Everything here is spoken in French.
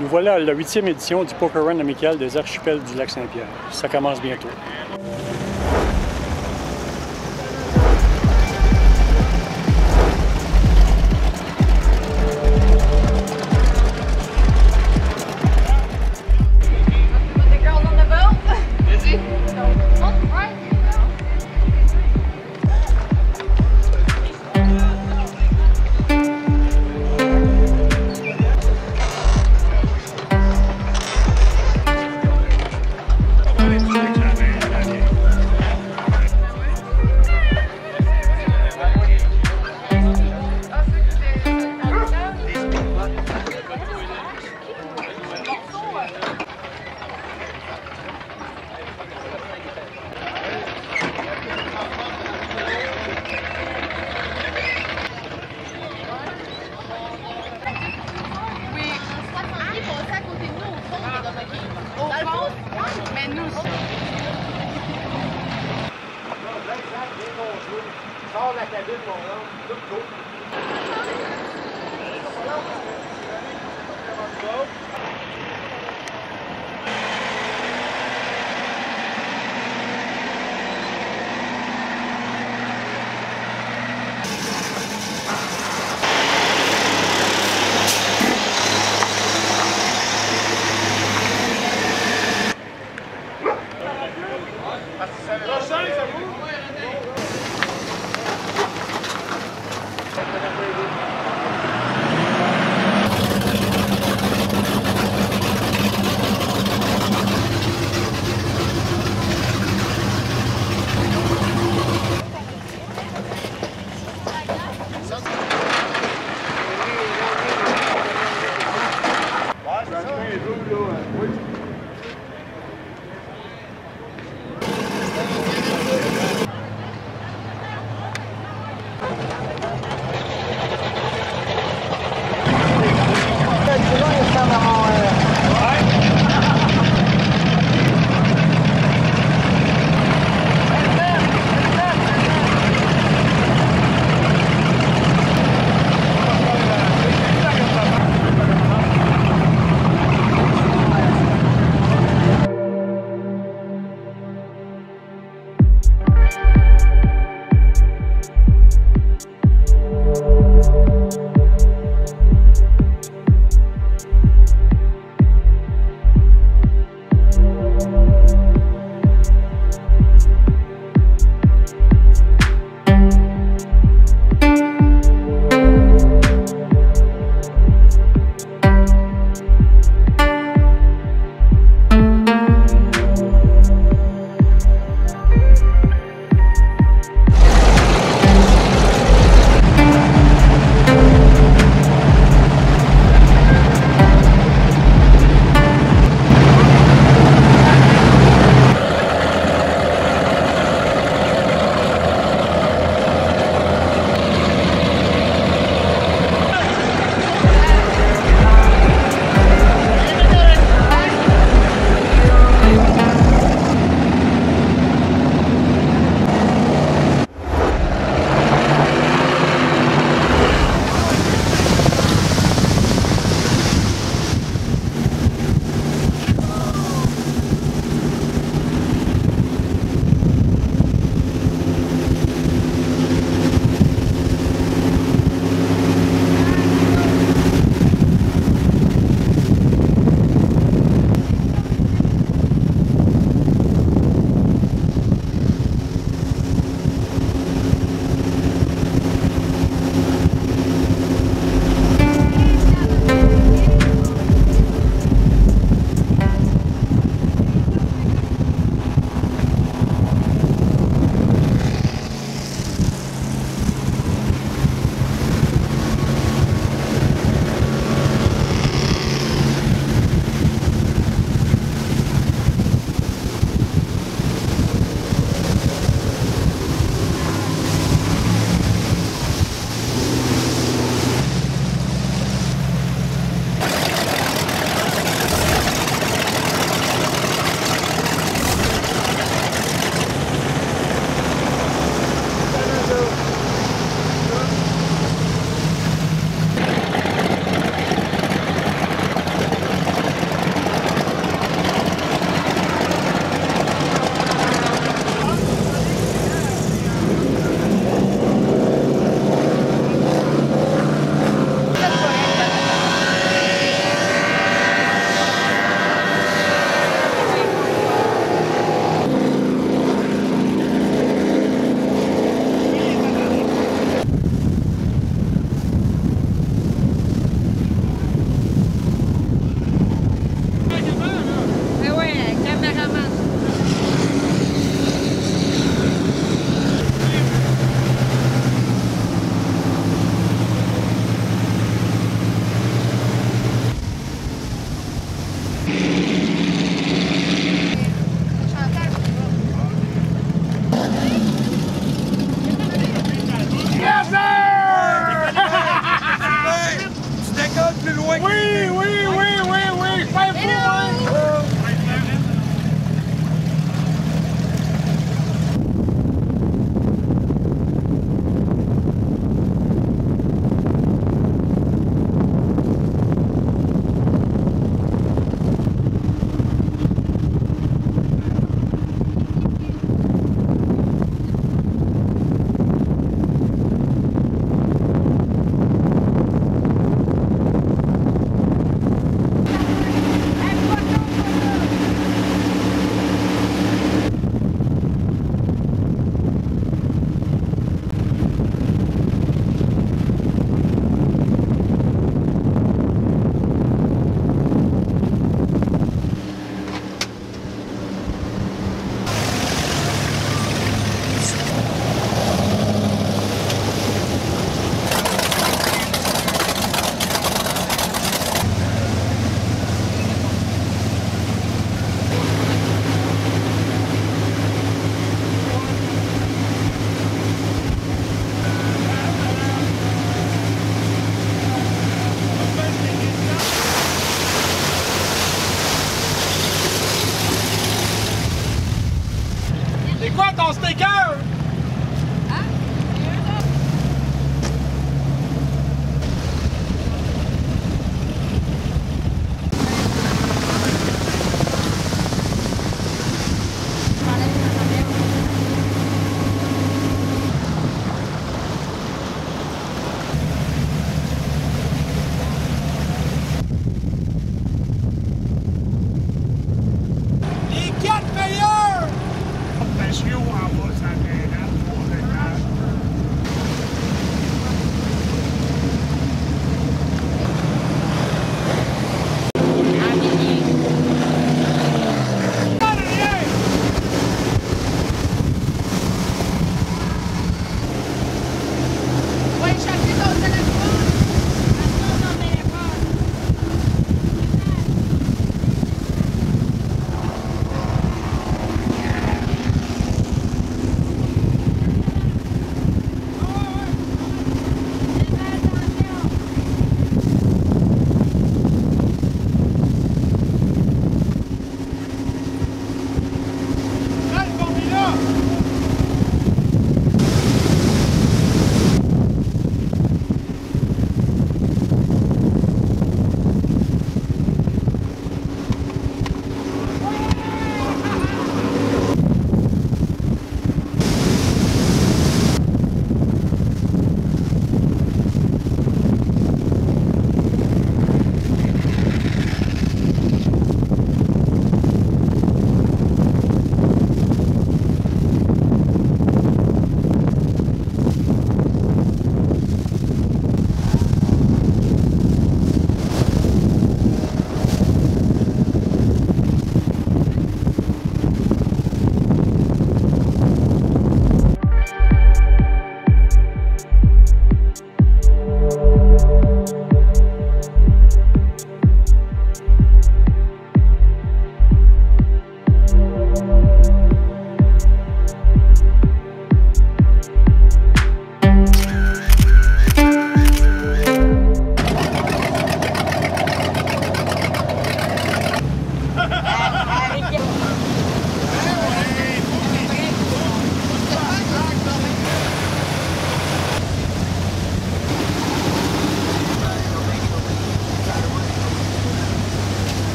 Nous voilà à la huitième édition du Poker Run amical des archipels du lac Saint-Pierre. Ça commence bientôt.